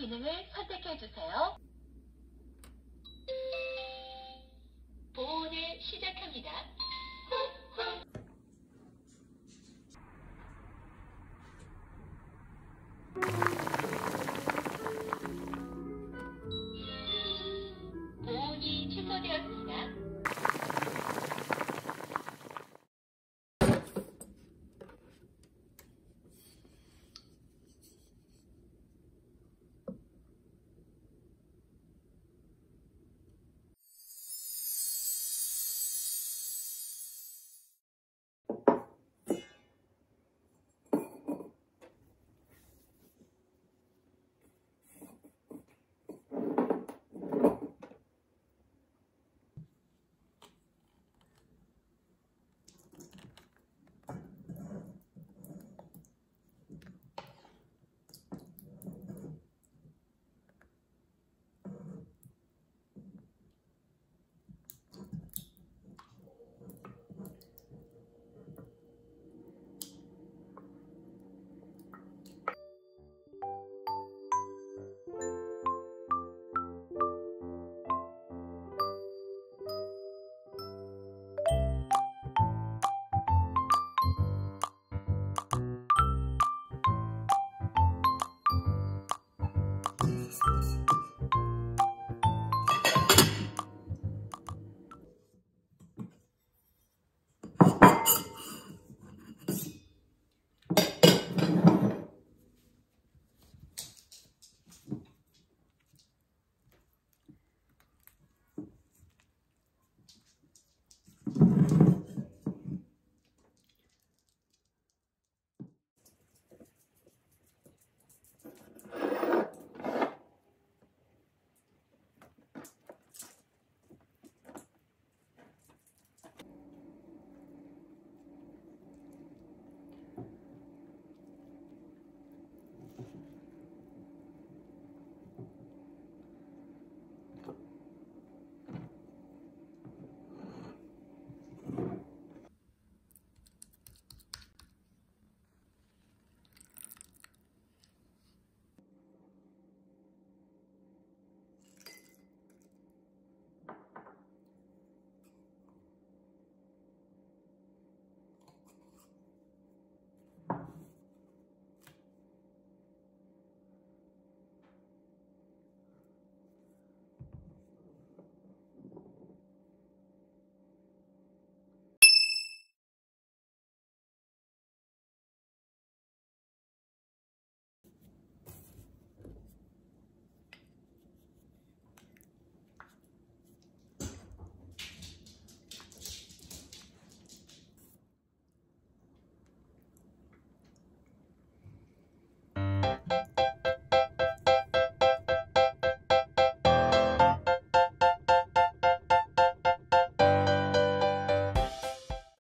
기능을 선택해 주세요. 보온을 시작합니다.